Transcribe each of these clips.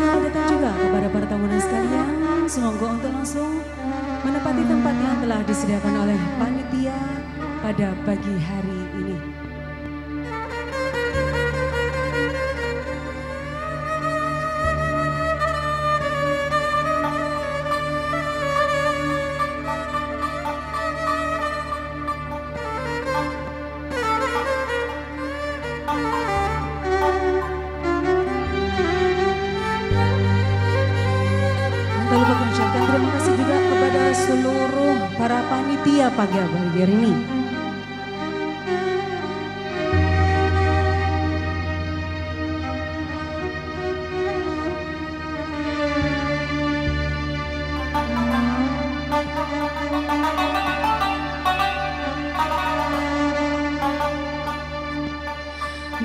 selamat datang juga kepada para tamu sekalian. Semoga untuk langsung menepati tempat yang telah disediakan oleh panitia pada pagi hari Tak lupa mengucapkan terima kasih juga kepada seluruh para panitia pagi hari ini.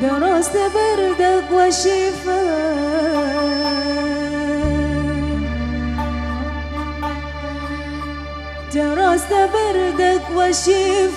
جرست بردك وشفاء جرس بردك وشفاك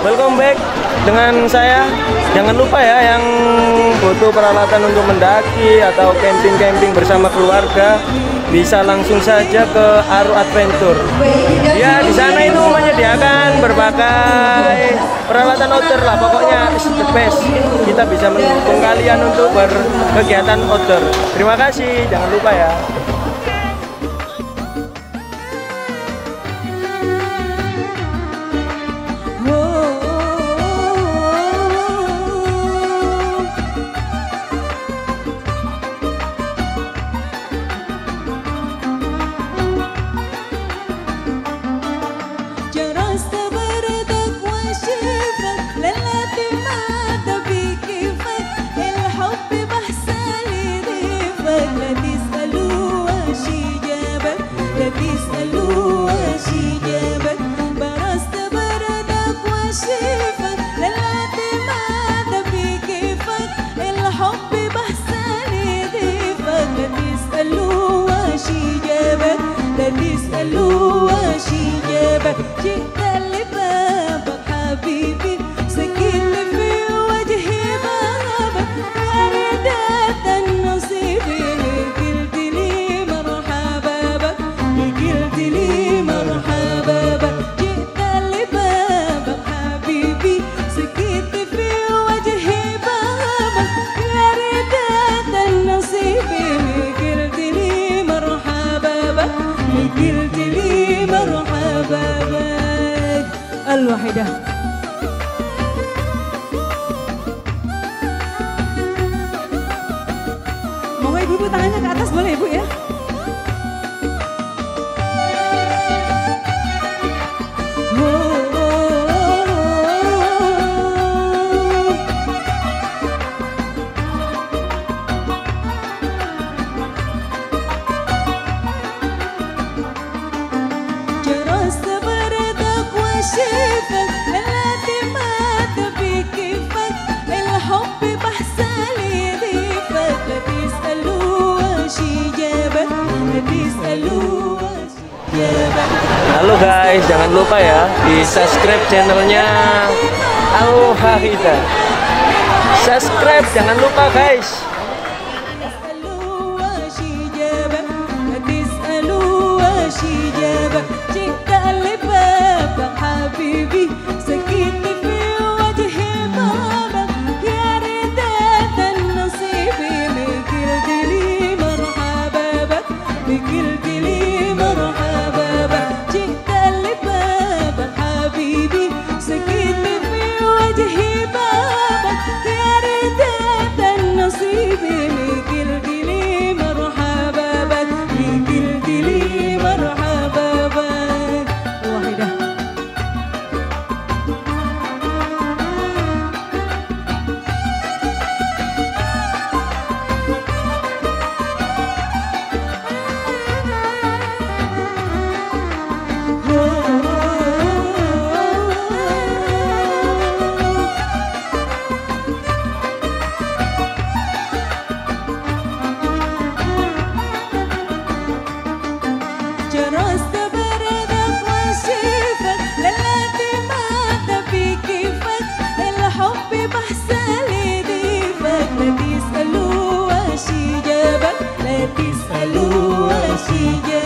Welcome back dengan saya. Jangan lupa ya yang butuh peralatan untuk mendaki atau camping-camping bersama keluarga bisa langsung saja ke Aru Adventure. Ya di sana itu menyediakan berbagai peralatan outdoor lah. Pokoknya the best. Kita bisa mendukung kalian untuk berkegiatan outdoor. Terima kasih. Jangan lupa ya. تسألوا وشي جابك جئت قلت لي مرحبا بك الوحيدة Mau ibu-ibu tangannya ke atas boleh ibu ya? Halo guys, jangan lupa ya di subscribe channelnya Aloha Subscribe jangan lupa guys. she